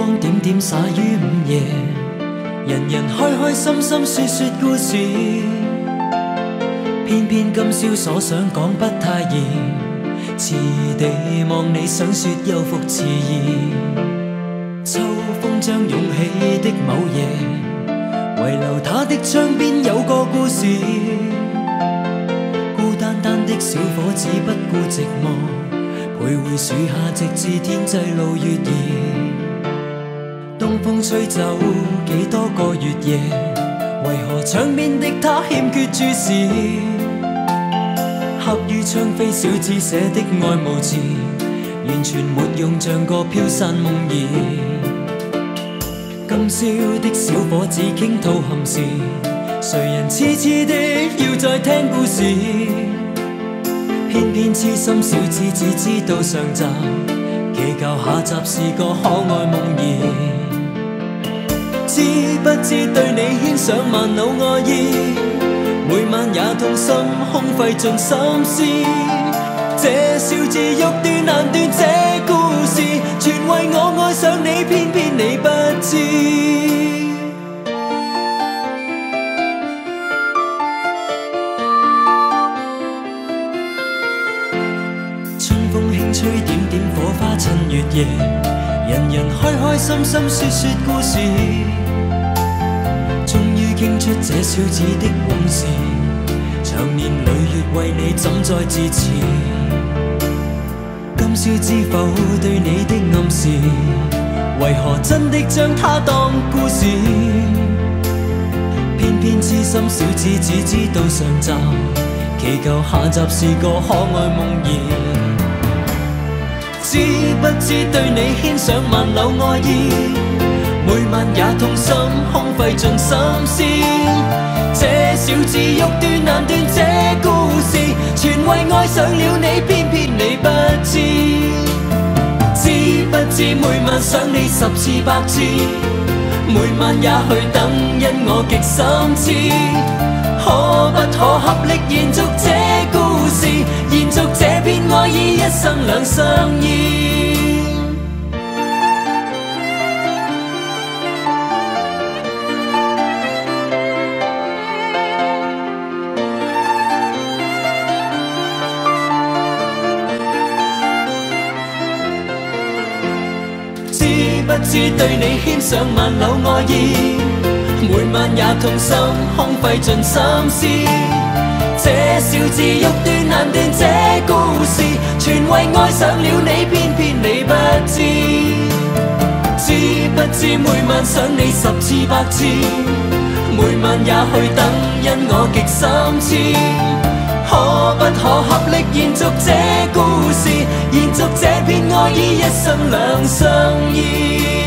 光點點灑於午夜，人人開開心心說說故事。偏偏今宵所想講不太易，遲地望你想說又復遲疑。秋風將湧起的某夜，遗留他的窗邊有個故事。孤單單的小伙子不顧寂寞，徘徊树下直至天際露月兒。东风吹走几多个月夜，为何窗边的他欠缺注视？刻于窗扉小字写的爱慕字，完全没用，像个飘散梦儿。今宵的小伙子倾吐憾事，谁人痴痴的要再听故事？偏偏痴心小子只知道上集，祈求下集是个可爱梦儿。 知不知对你牵上万缕爱意，每晚也痛心空费尽心思。这小字欲断难断，这故事全为我爱上你，偏偏你不知。春风轻吹，点点火花衬月夜，人人开开心心说说故事。 倾出這小子的往事，長年累月為你怎再自持？今宵知否對你的暗示，為何真的將它當故事？偏偏痴心小子只知道上集，祈求下集是個可愛夢兒。知不知對你牽上萬縷愛意，每晚也痛心空費盡心思。這小字欲斷難斷，這故事全為愛上了你，偏偏你不知。知不知每晚想你十次百次，每晚也去等，因我極心痴。可不可合力延續這故事，延續這片愛意，一生兩相依。知不知对你牵上万缕爱意，每晚也痛心空费尽心思。这小字欲断难断，这故事全为爱上了你，偏偏你不知。知不知每晚想你十次百次，每晚也去等，因我极心知。 可不可合力延续这故事，延续这片爱意，一生两相依。